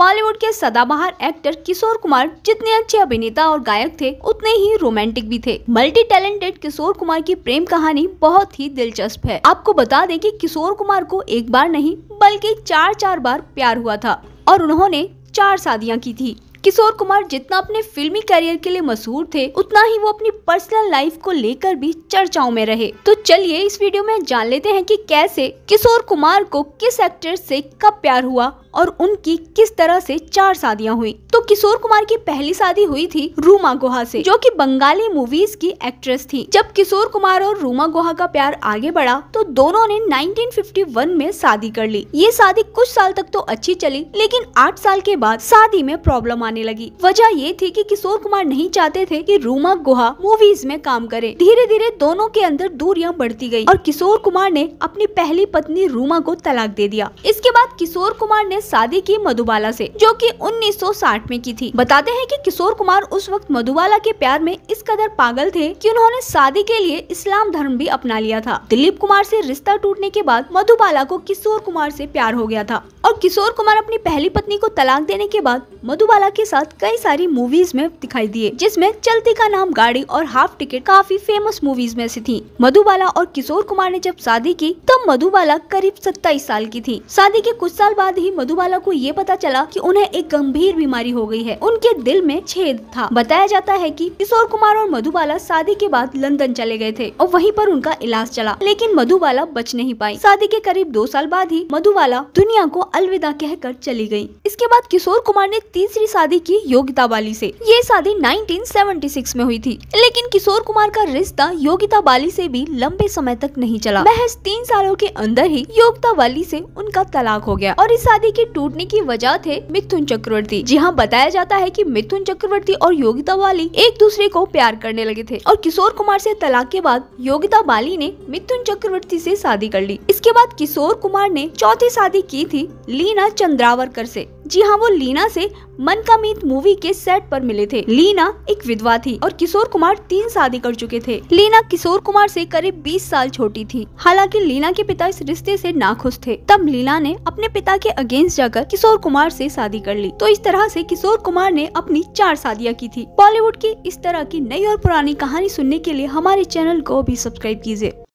बॉलीवुड के सदाबहार एक्टर किशोर कुमार जितने अच्छे अभिनेता और गायक थे, उतने ही रोमांटिक भी थे। मल्टी टैलेंटेड किशोर कुमार की प्रेम कहानी बहुत ही दिलचस्प है। आपको बता दें कि किशोर कुमार को एक बार नहीं, बल्कि चार चार बार प्यार हुआ था और उन्होंने चार शादियाँ की थी। किशोर कुमार जितना अपने फिल्मी करियर के लिए मशहूर थे, उतना ही वो अपनी पर्सनल लाइफ को लेकर भी चर्चाओं में रहे। तो चलिए इस वीडियो में जान लेते हैं कि कैसे किशोर कुमार को किस एक्टर से कब प्यार हुआ और उनकी किस तरह से चार शादियाँ हुई। तो किशोर कुमार की पहली शादी हुई थी रूमा गुहा से, जो कि बंगाली मूवीज़ की एक्ट्रेस थी। जब किशोर कुमार और रूमा गुहा का प्यार आगे बढ़ा तो दोनों ने 1951 में शादी कर ली। ये शादी कुछ साल तक तो अच्छी चली, लेकिन आठ साल के बाद शादी में प्रॉब्लम आने लगी। वजह ये थी कि किशोर कुमार नहीं चाहते थे कि रूमा गुहा मूवीज़ में काम करे। धीरे धीरे दोनों के अंदर दूरियाँ बढ़ती गई और किशोर कुमार ने अपनी पहली पत्नी रूमा को तलाक दे दिया। इसके बाद किशोर कुमार ने शादी की मधुबाला से, जो कि 1960 में की थी। बताते हैं कि किशोर कुमार उस वक्त मधुबाला के प्यार में इस कदर पागल थे कि उन्होंने शादी के लिए इस्लाम धर्म भी अपना लिया था। दिलीप कुमार से रिश्ता टूटने के बाद मधुबाला को किशोर कुमार से प्यार हो गया था। और किशोर कुमार अपनी पहली पत्नी को तलाक देने के बाद मधुबाला के साथ कई सारी मूवीज़ में दिखाई दिए, जिसमें चलती का नाम गाड़ी और हाफ़ टिकट काफ़ी फ़ेमस मूवीज़ में से थी। मधुबाला और किशोर कुमार ने जब शादी की, तब मधुबाला करीब सत्ताईस साल की थी। शादी के कुछ साल बाद ही मधुबाला को ये पता चला कि उन्हें एक गंभीर बीमारी हो गई है। उनके दिल में छेद था। बताया जाता है कि किशोर कुमार और मधुबाला शादी के बाद लंदन चले गए थे और वहीं पर उनका इलाज चला, लेकिन मधुबाला बच नहीं पाई। शादी के करीब दो साल बाद ही मधुबाला दुनिया को अलविदा कहकर चली गई इसके बाद किशोर कुमार ने तीसरी शादी की योगिता बाली ऐसी ये शादी 1976 में हुई थी, लेकिन किशोर कुमार का रिश्ता योगिता बाली से भी लंबे समय तक नहीं चला। महज तीन सालों के अंदर ही योगिता बाली से उनका तलाक हो गया और इस शादी की टूटने की वजह थे मिथुन चक्रवर्ती। जी हाँ बताया जाता है कि मिथुन चक्रवर्ती और योगिता बाली एक दूसरे को प्यार करने लगे थे। और किशोर कुमार से तलाक के बाद योगिता बाली ने मिथुन चक्रवर्ती से शादी कर ली। इसके बाद किशोर कुमार ने चौथी शादी की थी लीना चंद्रावरकर से। जी हाँ वो लीना से मन का मीत मूवी के सेट पर मिले थे। लीना एक विधवा थी और किशोर कुमार तीन शादी कर चुके थे। लीना किशोर कुमार से करीब 20 साल छोटी थी। हालाँकि लीना के पिता इस रिश्ते से नाखुश थे। तब लीना ने अपने पिता के अगेंस्ट जाकर किशोर कुमार से शादी कर ली। तो इस तरह से किशोर कुमार ने अपनी चार शादियाँ की थी। बॉलीवुड की इस तरह की नई और पुरानी कहानी सुनने के लिए हमारे चैनल को भी सब्सक्राइब कीजिए।